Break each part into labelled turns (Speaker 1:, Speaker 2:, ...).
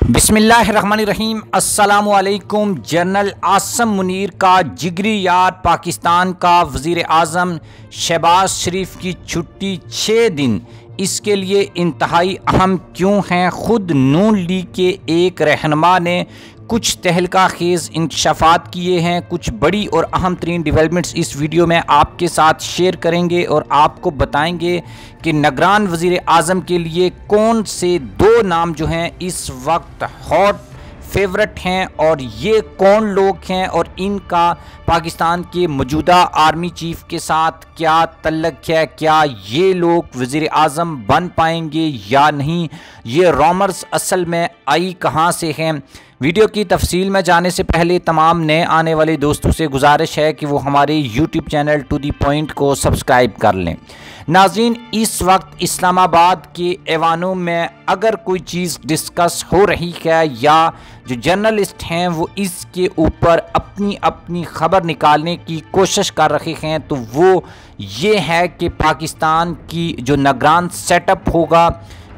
Speaker 1: बिसमीम असलकुम जनरल आसम मुनीर का जिगरी यार पाकिस्तान का वज़ी अजम शहबाज शरीफ की छुट्टी छः दिन। इसके लिए इंतहाई अहम क्यों हैं? ख़ुद नून लीग के एक रहनमा ने कुछ तहलका खेज़ इंकशाफात किए हैं। कुछ बड़ी और अहम तरीन डिवेलपमेंट्स इस वीडियो में आपके साथ शेयर करेंगे और आपको बताएँगे कि नगरान वज़ी अजम के लिए कौन से दो नाम जो हैं इस वक्त हॉट फेवरेट हैं और ये कौन लोग हैं और इनका पाकिस्तान के मौजूदा आर्मी चीफ के साथ क्या तल्लक है? क्या ये लोग वज़ी अजम बन पाएँगे या नहीं? ये रॉमर्स असल में आई कहाँ से हैं? वीडियो की तफसील में जाने से पहले तमाम नए आने वाले दोस्तों से गुजारिश है कि वो हमारे YouTube channel to the point को सब्सक्राइब कर लें। नाजीन इस वक्त इस्लामाबाद के ऐवानों में अगर कोई चीज़ डिस्कस हो रही है या जो जर्नलिस्ट हैं वो इसके ऊपर अपनी अपनी खबर निकालने की कोशिश कर रहे हैं तो वो ये है कि पाकिस्तान की जो नगरान सेटअप होगा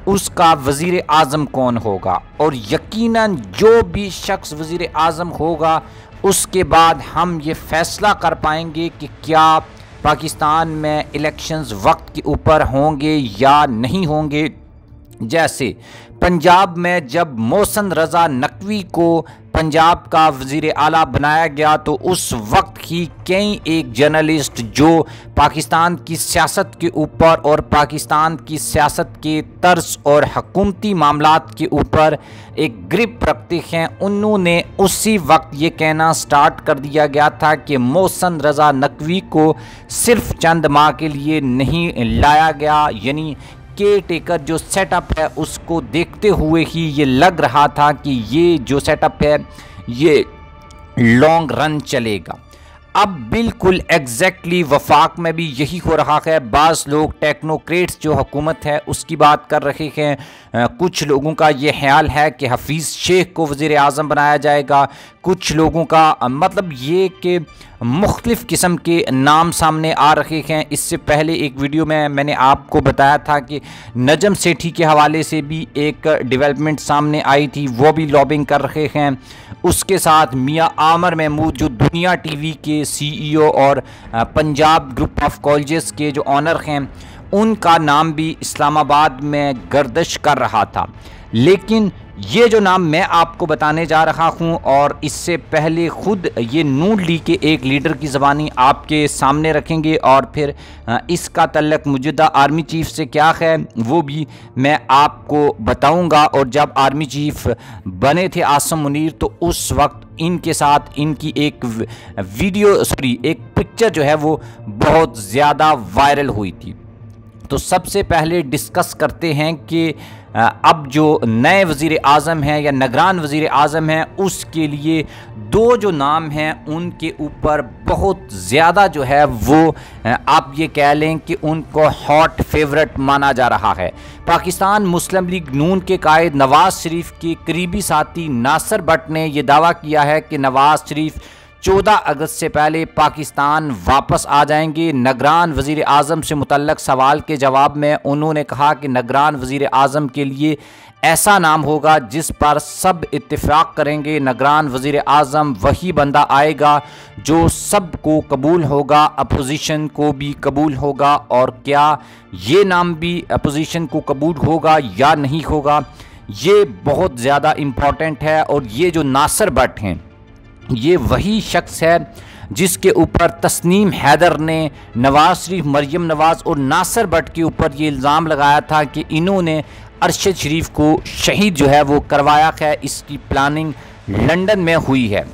Speaker 1: उसका वज़ी अज़म कौन होगा? और यकीनन जो भी शख्स वज़ी अज़म होगा, उसके बाद हम ये फ़ैसला कर पाएँगे कि क्या पाकिस्तान में इलेक्शंस वक्त के ऊपर होंगे या नहीं होंगे। जैसे पंजाब में जब मोहसन रज़ा नकवी को पंजाब का वज़ीर आला बनाया गया तो उस वक्त ही कई एक जर्नलिस्ट जो पाकिस्तान की सियासत के ऊपर और पाकिस्तान की सियासत के तर्ज और हकूमती मामला के ऊपर एक ग्रिप रखते हैं, उन्होंने उसी वक्त ये कहना स्टार्ट कर दिया गया था कि मोहसन रज़ा नकवी को सिर्फ़ चंद माह के लिए नहीं लाया गया, यानी केयर टेकर जो सेटअप है, उसको देखते हुए ही ये लग रहा था कि ये जो सेटअप है, ये लॉन्ग रन चलेगा। अब बिल्कुल एग्जैक्टली वफाक में भी यही हो रहा है। बाज़ लोग टेक्नोक्रेट्स जो हुकूमत है, उसकी बात कर रहे हैं। कुछ लोगों का ये ख्याल है कि हफीज़ शेख को वज़ी अजम बनाया जाएगा। कुछ लोगों का मतलब ये कि मुख्तलिफ़ किस्म के नाम सामने आ रखे हैं। इससे पहले एक वीडियो में मैंने आपको बताया था कि नजम सेठी के हवाले से भी एक डेवलपमेंट सामने आई थी, वो भी लॉबिंग कर रहे हैं। उसके साथ मियाँ आमर महमूद, जो दुनिया टीवी के सीईओ और पंजाब ग्रुप ऑफ़ कॉलेजेस के जो ऑनर हैं, उनका नाम भी इस्लामाबाद में गर्दश कर रहा था। लेकिन ये जो नाम मैं आपको बताने जा रहा हूँ और इससे पहले ख़ुद ये नून लीग के एक लीडर की ज़बानी आपके सामने रखेंगे और फिर इसका तल्लक मौजूदा आर्मी चीफ से क्या है, वो भी मैं आपको बताऊँगा। और जब आर्मी चीफ बने थे आसम मुनीर तो उस वक्त इनके साथ इनकी एक वीडियो, सॉरी, एक पिक्चर जो है वो बहुत ज़्यादा वायरल हुई थी। तो सबसे पहले डिस्कस करते हैं कि अब जो नए वज़ी अज़म हैं या नगरान वज़ी अज़म हैं, उसके लिए दो जो नाम हैं, उनके ऊपर बहुत ज़्यादा जो है वो आप ये कह लें कि उनको हॉट फेवरेट माना जा रहा है। पाकिस्तान मुस्लिम लीग नून के कायद नवाज़ शरीफ के करीबी साथी नासर भट्ट ने यह दावा किया है कि नवाज़ शरीफ चौदह अगस्त से पहले पाकिस्तान वापस आ जाएँगे। नगरान वज़ी अजम से मुतलक सवाल के जवाब में उन्होंने कहा कि नगरान वज़ी अजम के लिए ऐसा नाम होगा जिस पर सब इत्तेफाक करेंगे। नगरान वज़ी अजम वही बंदा आएगा जो सबको कबूल होगा, अपोजिशन को भी कबूल होगा और क्या ये नाम भी अपोजिशन को कबूल होगा या नहीं होगा, ये बहुत ज़्यादा इंपॉर्टेंट है और ये जो नासर भट्ट हैं ये वही शख्स है जिसके ऊपर तस्नीम हैदर ने नवाज़ शरीफ, मरियम नवाज़ और नासर भट्ट के ऊपर ये इल्ज़ाम लगाया था कि इन्होंने अरशद शरीफ को शहीद जो है वो करवाया है। इसकी प्लानिंग लंदन में हुई है।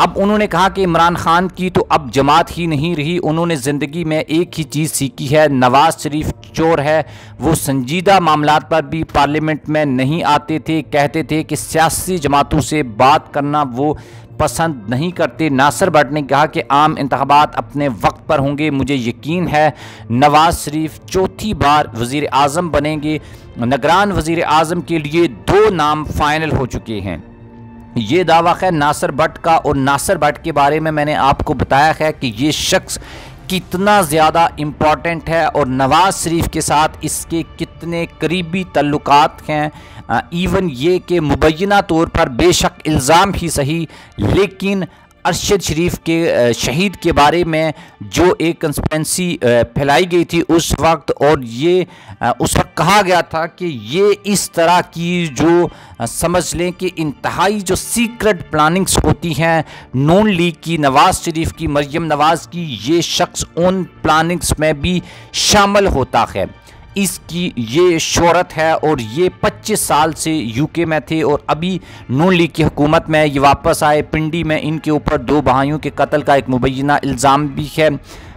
Speaker 1: अब उन्होंने कहा कि इमरान खान की तो अब जमात ही नहीं रही। उन्होंने ज़िंदगी में एक ही चीज़ सीखी है, नवाज़ शरीफ चोर है, वो संजीदा मामला पर भी पार्लियामेंट में नहीं आते थे। कहते थे कि सियासी जमातों से बात करना वो पसंद नहीं करते। नासर भट्ट ने कहा कि आम इंतबात अपने वक्त पर होंगे, मुझे यकीन है नवाज़ शरीफ चौथी बार वज़ी अजम बनेंगे। नगरान वज़ी अजम के लिए दो नाम फाइनल हो चुके हैं। ये दावा है नासर भट्ट का और नासर भट्ट के बारे में मैंने आपको बताया है कि ये शख्स कितना ज़्यादा इंपॉर्टेंट है और नवाज़ शरीफ के साथ इसके कितने करीबी तल्लुकात हैं। इवन ये कि मुबैना तौर पर बेशक इल्ज़ाम ही सही, लेकिन अरशद शरीफ के शहीद के बारे में जो एक कंस्पेंसी फैलाई गई थी उस वक्त और ये उस वक्त कहा गया था कि ये इस तरह की जो समझ लें कि इंतहाई जो सीक्रेट प्लानिंग्स होती हैं, नून लीग की, नवाज़ शरीफ की, मरियम नवाज़ की, ये शख्स उन प्लानिंग्स में भी शामिल होता है। इसकी ये शहरत है और ये 25 साल से यूके में थे और अभी नून लीग की हुकूमत में ये वापस आए, पिंडी में इनके ऊपर दो भाइयों के कत्ल का एक मुबैना इल्ज़ाम भी है।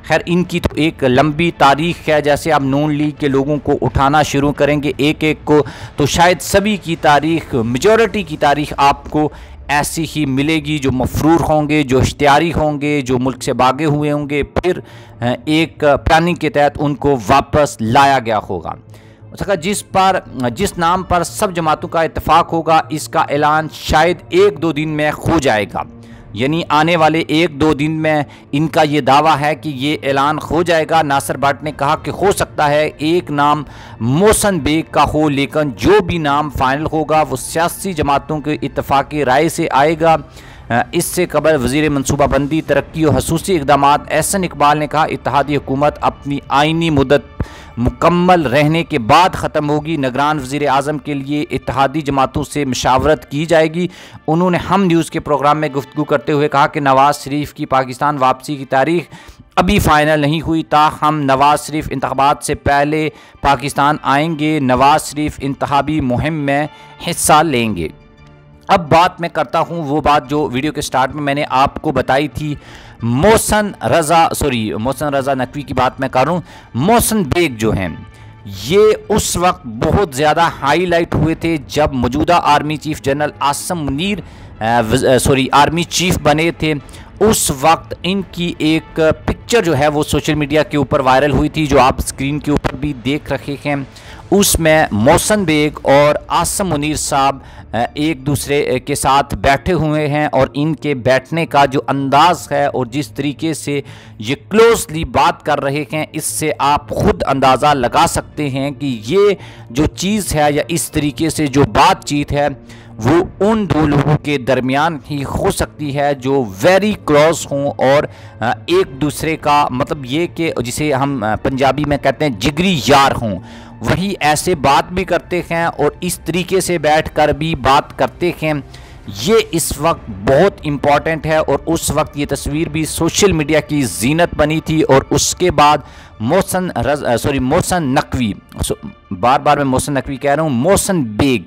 Speaker 1: खैर, इनकी तो एक लंबी तारीख है, जैसे आप नून लीग के लोगों को उठाना शुरू करेंगे एक एक को तो शायद सभी की तारीख मेजॉरिटी की तारीख आपको ऐसी ही मिलेगी जो मफरूर होंगे, जो इश्तारी होंगे, जो मुल्क से भागे हुए होंगे। फिर एक प्लानिंग के तहत उनको वापस लाया गया होगा। जिस पर, जिस नाम पर सब जमातों का इतफ़ाक़ होगा, इसका ऐलान शायद एक दो दिन में हो जाएगा। यानी आने वाले एक दो दिन में इनका ये दावा है कि ये ऐलान हो जाएगा। नासर भट्ट ने कहा कि हो सकता है एक नाम मोसन बेग का हो, लेकिन जो भी नाम फाइनल होगा, वो सियासी जमातों के इतफाक़ी राय से आएगा। इससे कबल वज़ीर मनसूबाबंदी तरक्की और खसूसी इकदाम एहसन इकबाल ने कहा इतिहादी हुकूमत अपनी आइनी मदत मुकम्मल रहने के बाद ख़त्म होगी। नगरान वज़ी अजम के लिए इतिहादी जमातों से मशावरत की जाएगी। उन्होंने हम न्यूज़ के प्रोग्राम में गुफ्तु करते हुए कहा कि नवाज़ शरीफ की पाकिस्तान वापसी की तारीख अभी फ़ाइनल नहीं हुई। ताहम नवाज़ शरीफ इंतबात से पहले पाकिस्तान आएँगे। नवाज़ शरीफ इंतबी मुहिम में हिस्सा लेंगे। अब बात मैं करता हूँ वो बात जो वीडियो के स्टार्ट में मैंने आपको बताई थी, मोहसन रज़ा, सॉरी, मोहसन रज़ा नकवी की बात मैं करूँ, मोहसन बेग जो हैं, ये उस वक्त बहुत ज़्यादा हाईलाइट हुए थे जब मौजूदा army chief general Asim Munir sorry, army chief बने थे। उस वक्त इनकी एक पिक्चर जो है वो सोशल मीडिया के ऊपर वायरल हुई थी, जो आप स्क्रीन के ऊपर भी देख रखे हैं। उसमें मौसन बेग और आसम मुनीर साहब एक दूसरे के साथ बैठे हुए हैं और इनके बैठने का जो अंदाज़ है और जिस तरीके से ये क्लोजली बात कर रहे हैं, इससे आप ख़ुद अंदाज़ा लगा सकते हैं कि ये जो चीज़ है या इस तरीके से जो बातचीत है, वो उन दो लोगों के दरमियान ही हो सकती है जो वेरी क्लोज हों और एक दूसरे का मतलब ये कि जिसे हम पंजाबी में कहते हैं जिगरी यार हों। वही ऐसे बात भी करते हैं और इस तरीके से बैठ कर भी बात करते हैं। ये इस वक्त बहुत इंपॉर्टेंट है और उस वक्त ये तस्वीर भी सोशल मीडिया की जीनत बनी थी और उसके बाद मोहसन सॉरी मोहसन नकवी बार बार मैं मोहसन नकवी कह रहा हूँ, मोहसन बेग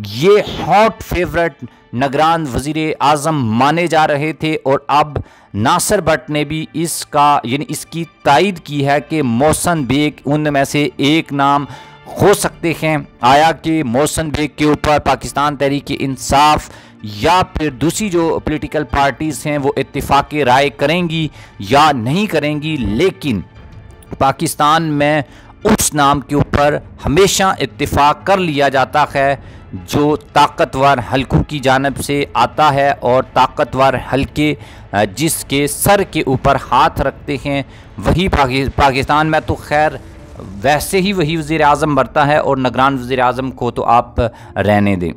Speaker 1: ये हॉट फेवरेट नगरान वज़ीर आज़म माने जा रहे थे और अब नासर भट्ट ने भी इसका, यानी इसकी तायद की है कि मोहसन बेग, उनमें से एक नाम हो सकते हैं। आया कि मोहसन बेग के ऊपर पाकिस्तान तहरीक इंसाफ या फिर दूसरी जो पॉलिटिकल पार्टीज़ हैं, वो इत्तेफाक राय करेंगी या नहीं करेंगी, लेकिन पाकिस्तान में उस नाम के ऊपर हमेशा इत्तेफाक कर लिया जाता है, जो ताकतवर हलकों की जानब से आता है और ताकतवर हलके जिसके सर के ऊपर हाथ रखते हैं। वही पाकिस्तान में तो खैर, वैसे ही वही वज़ी अजम बढ़ता है और नगरान वज़ी अजम को तो आप रहने दें।